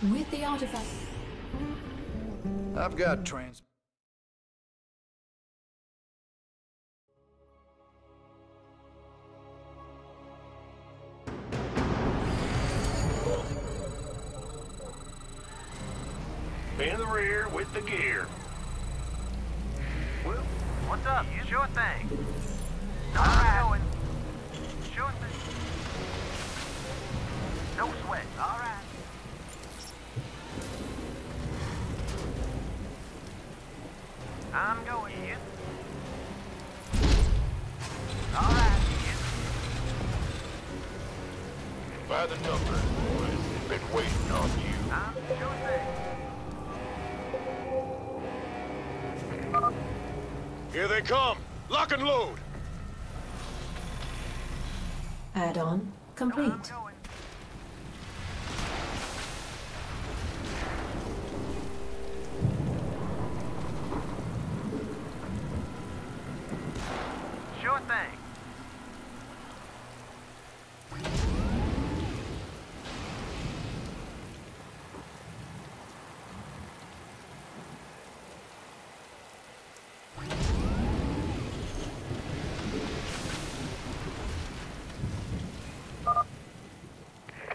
With the artifact. I've got trans. In the rear with the gear. Well, what's up? Sure thing. No I'm going. Sure thing. No sweat. All right. They come. Lock and load. Add-on complete. I'm going. Sure thing.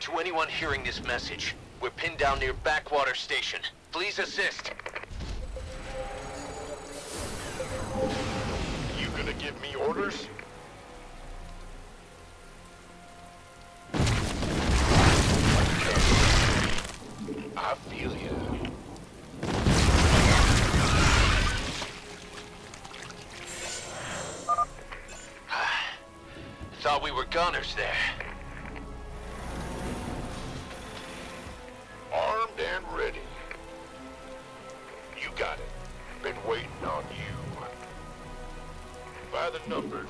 To anyone hearing this message, we're pinned down near Backwater Station. Please assist. You gonna give me orders? I feel you. Thought we were gunners there. The numbers,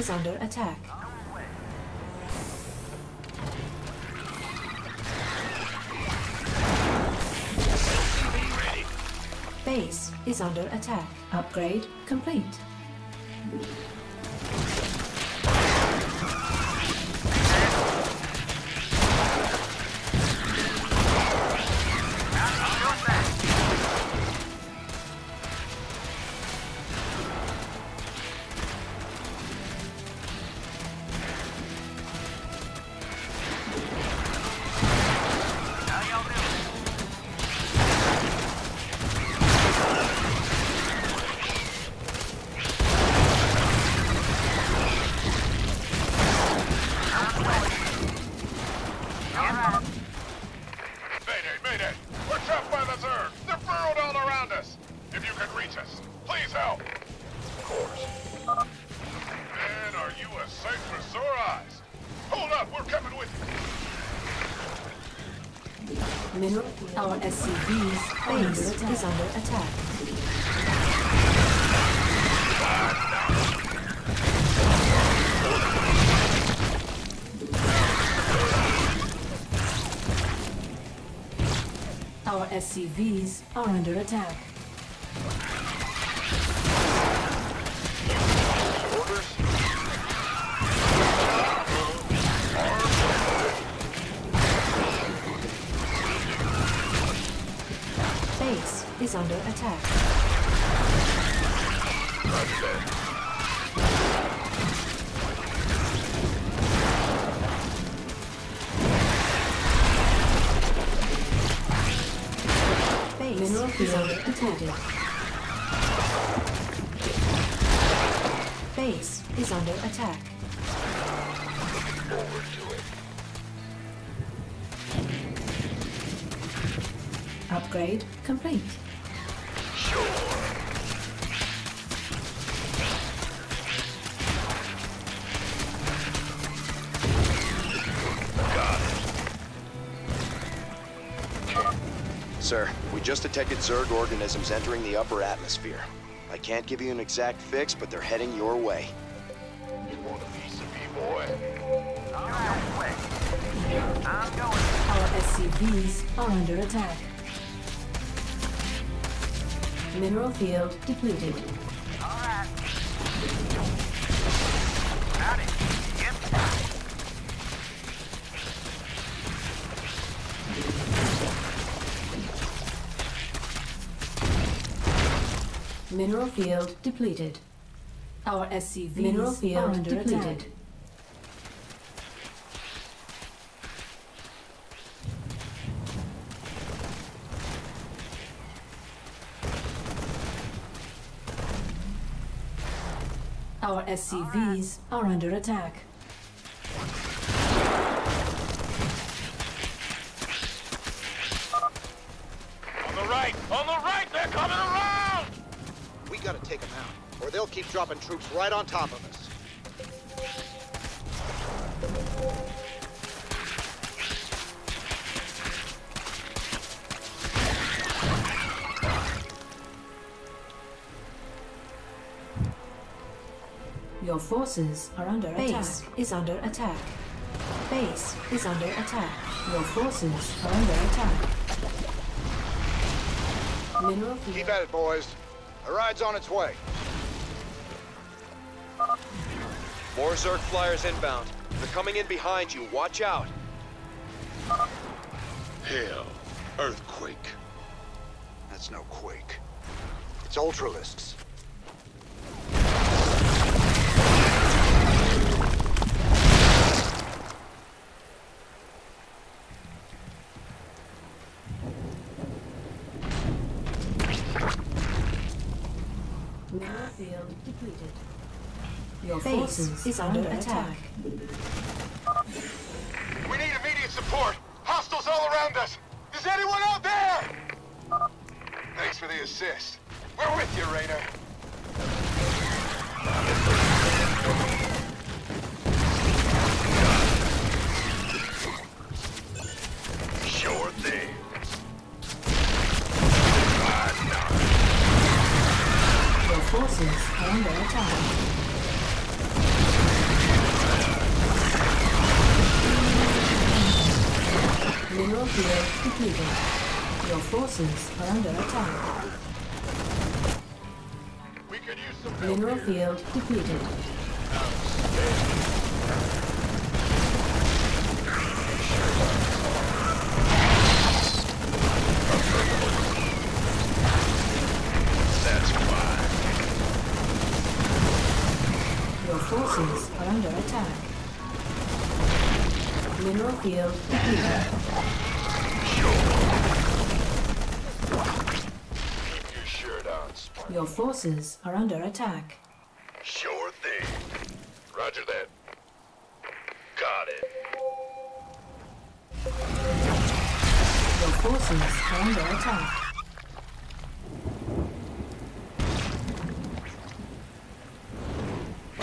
is under attack. Base is under attack. Upgrade complete. Our SCV's base is under attack. Our SCVs are under attack. Base is under attack. Base Mineral is under attack. Base is under attack. Upgrade complete. Sir, we just detected Zerg organisms entering the upper atmosphere. I can't give you an exact fix, but they're heading your way. You want a piece of me, boy? All right, quick. I'm going. Our SCVs are under attack. Mineral field depleted. All right. Howdy. Yep. Mineral field depleted. Our SCVs Mineral field are under depleted. Attack. Our SCVs are under attack. On the right! On the right! They're coming around! We gotta take them out, or they'll keep dropping troops right on top of us. Your forces are under Base attack. Base is under attack. Base is under attack. Your forces are under attack. Mineral field. Keep at it, boys. The ride's on its way. More Zerg flyers inbound. They're coming in behind you. Watch out. Hell. Earthquake. That's no quake. It's ultralisks. Mineral field depleted. Your forces is under attack. We need immediate support! Hostiles all around us! Is anyone out there? Thanks for the assist. We're with you, Raynor. Depleted. Your forces are under attack. We could use some help Mineral field depleted. That's. Your forces are under attack. Mineral field depleted. Your forces are under attack. Sure thing. Roger that. Got it. Your forces are under attack.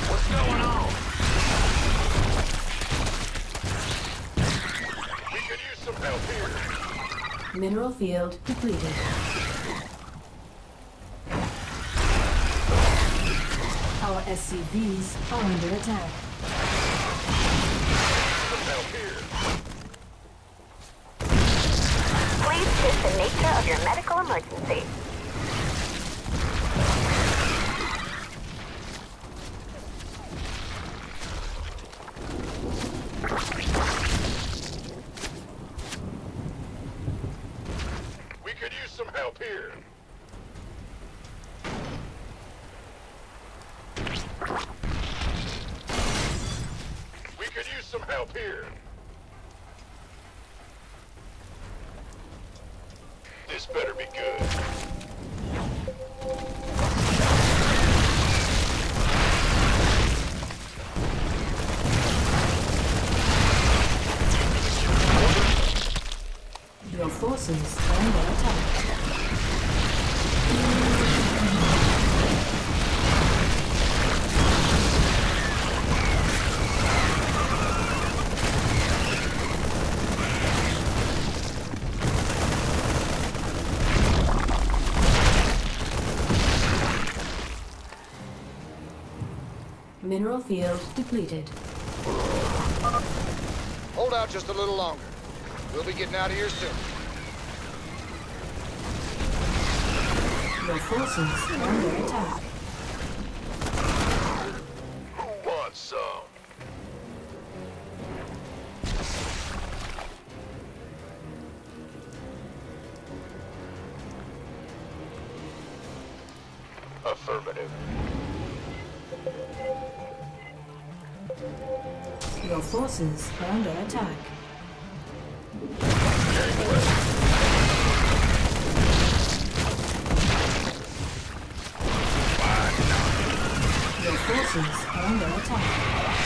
What's going on? We could use some help here. Mineral field depleted. SCVs are under attack. Please is the nature of your medical emergency? Forces under attack. Mineral field depleted. Hold out just a little longer. We'll be getting out of here soon. Your forces are under attack. Who wants some? Affirmative. Your forces are under attack. Under attack.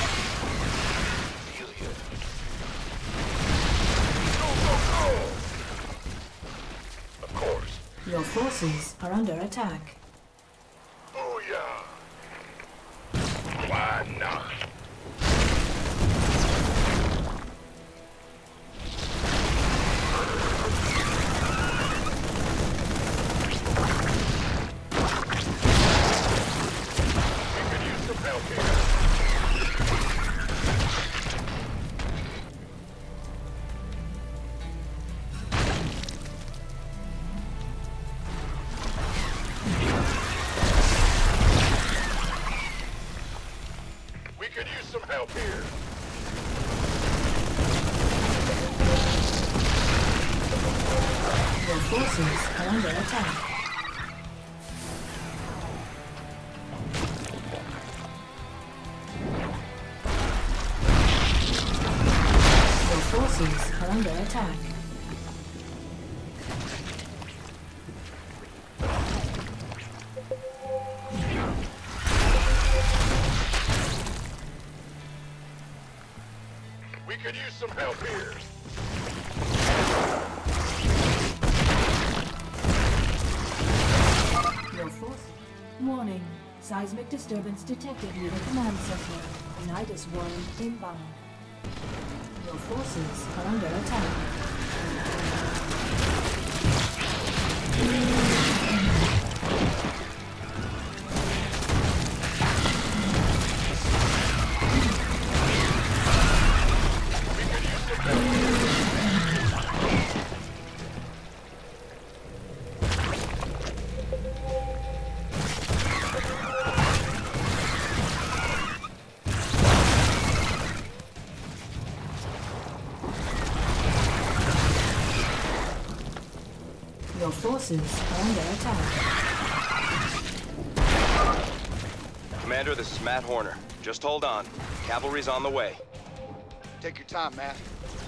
Your forces are under attack. Help here. Your forces are under attack. Could use some help here. Your forces. Warning. Seismic disturbance detected near the command center. Nydus warning inbound. Your forces are under attack. Forces are under attack. Commander, this is Matt Horner. Just hold on. Cavalry's on the way. Take your time, Matt.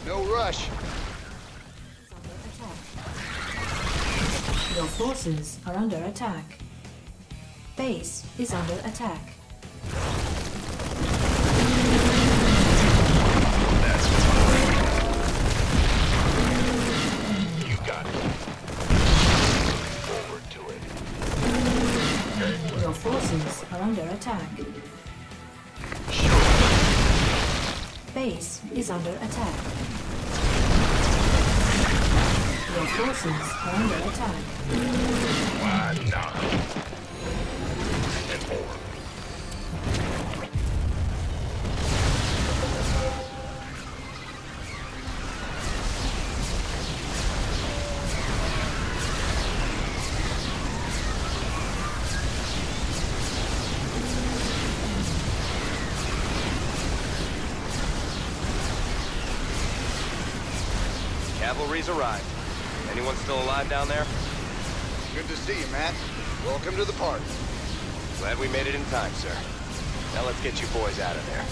No rush. Your forces are under attack. Base is under attack. Are under attack. Base is under attack. Your forces are under attack. Why not? And more. Cavalry's arrived. Anyone still alive down there? Good to see you, Matt. Welcome to the party. Glad we made it in time, sir. Now let's get you boys out of there.